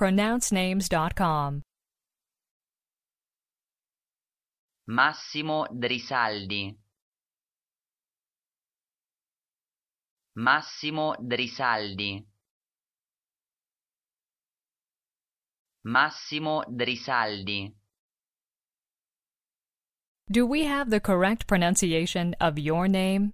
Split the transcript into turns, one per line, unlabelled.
PronounceNames.com.
Massimo Drisaldi. Massimo Drisaldi. Massimo Drisaldi.
Do we have the correct pronunciation of your name?